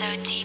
so deep.